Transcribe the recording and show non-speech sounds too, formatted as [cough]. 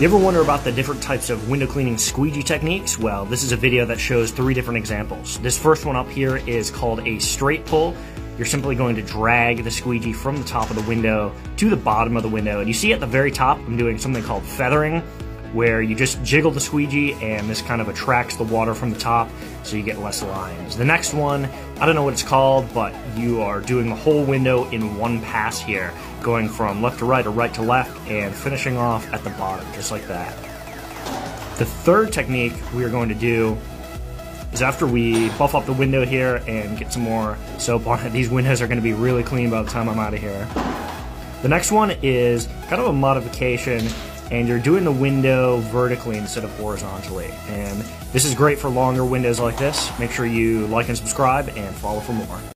You ever wonder about the different types of window cleaning squeegee techniques? Well, this is a video that shows three different examples. This first one up here is called a straight pull. You're simply going to drag the squeegee from the top of the window to the bottom of the window. And you see at the very top, I'm doing something called feathering, where you just jiggle the squeegee and this kind of attracts the water from the top so you get less lines. The next one, I don't know what it's called, but you are doing the whole window in one pass here, going from left to right or right to left and finishing off at the bottom, just like that. The third technique we are going to do is after we buff up the window here and get some more soap on it, [laughs] these windows are going to be really clean by the time I'm out of here. The next one is kind of a modification and you're doing the window vertically instead of horizontally. And this is great for longer windows like this. Make sure you like and subscribe and follow for more.